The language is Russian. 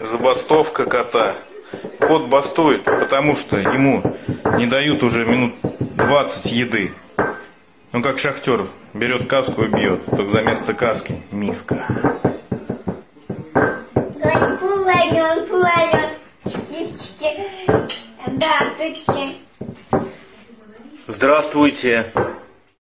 забастовка кота. Кот бастует, потому что ему не дают уже минут 20 еды. Он как шахтер, берет каску и бьет, только за место каски миска. Птички. Да. Здравствуйте.